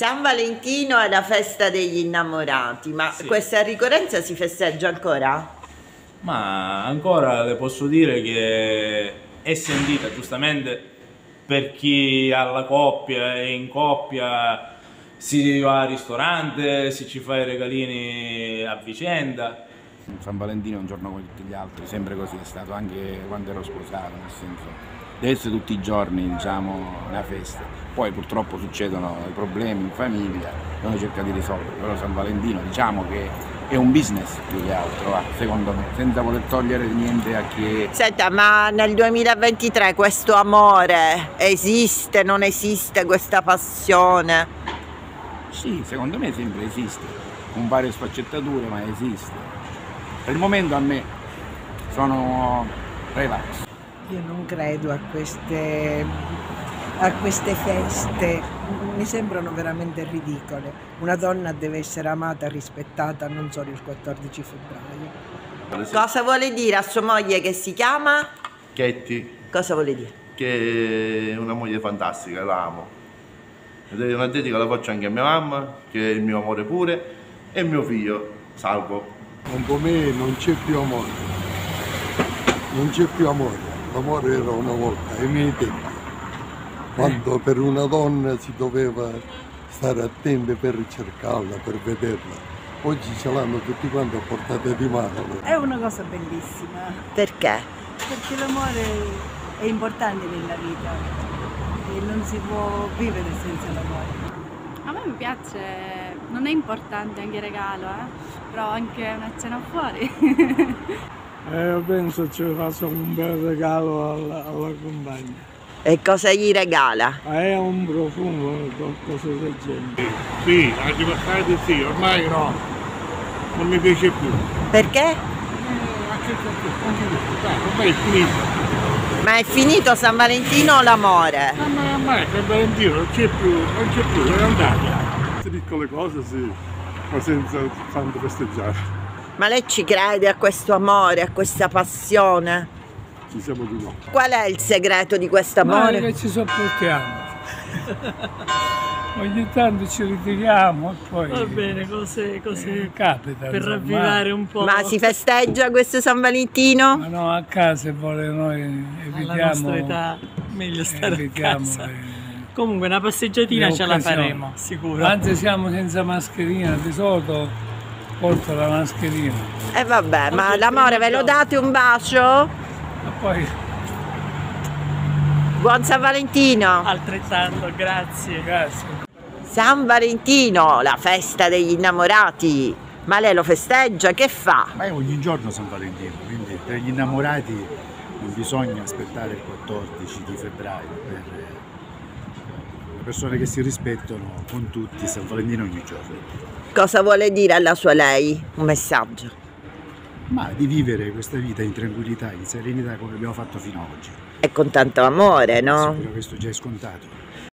San Valentino è la festa degli innamorati, ma Sì. questa ricorrenza si festeggia ancora? Ma ancora le posso dire che è sentita giustamente per chi ha la coppia e in coppia si va al ristorante, si ci fa i regalini a vicenda. San Valentino è un giorno come tutti gli altri, sempre così è stato anche quando ero sposato, nel senso deve essere tutti i giorni diciamo, una festa. Poi purtroppo succedono i problemi in famiglia e uno cerca di risolvere, però San Valentino diciamo che è un business più che altro, va, secondo me, senza voler togliere niente a chi è Senta, ma nel 2023 questo amore esiste, non esiste questa passione? Sì, secondo me sempre esiste, con varie sfaccettature, ma esiste. Per il momento a me sono relax. Io non credo a queste, a queste feste, mi sembrano veramente ridicole. Una donna deve essere amata e rispettata non solo il 14 febbraio. Cosa vuole dire a sua moglie che si chiama? Chetti, Cosa vuole dire? che è una moglie fantastica, la amo. Ed è una dedica la faccio anche a mia mamma, che è il mio amore pure, e mio figlio, Salvo. Dopo me non c'è più amore, non c'è più amore, l'amore era una volta, ai miei tempi, quando per una donna si doveva stare attenti per ricercarla, per vederla. Oggi ce l'hanno tutti quanti a portata di mano. È una cosa bellissima, Perché? perché l'amore è importante nella vita e non si può vivere senza l'amore. A me mi piace, non è importante anche il regalo, eh? però anche una cena fuori. Eh, io penso ci faccio un bel regalo alla, alla compagna. E cosa gli regala? Ma è un profumo, qualcosa del genere. Sì, anniversario sì, ormai no, non mi piace più. Perché? Ormai è finito. Ma è finito San Valentino o l'amore? Ma ormai San Valentino non c'è più, non c'è più, è andata. Queste piccole cose sì, ma senza tanto festeggiare. Ma lei ci crede a questo amore, a questa passione? Ci siamo di no. Qual è il segreto di questo Ma amore? che ci sopportiamo. Ogni tanto ci ritiriamo e poi Va bene, cose, cose eh, capita. per insomma. ravvivare un po' Ma si festeggia questo San Valentino? Ma no, a casa se vuole noi alla evitiamo, nostra età, meglio stare a evitiamo casa. le- Comunque una passeggiatina ce la faremo, sicuro. Anzi siamo senza mascherina, di solito porto la mascherina. E vabbè, ma l'amore ve lo date un bacio? Ma poi Buon San Valentino! Altrettanto, grazie. grazie. San Valentino, la festa degli innamorati! Ma lei lo festeggia? Che fa? Ma è ogni giorno San Valentino, quindi per gli innamorati non bisogna aspettare il 14 di febbraio per persone che si rispettano con tutti San Valentino ogni giorno. Cosa vuole dire alla sua lei? Un messaggio. Ma di vivere questa vita in tranquillità, in serenità come abbiamo fatto fino ad oggi. E con tanto amore, no? Sicuro questo già è scontato.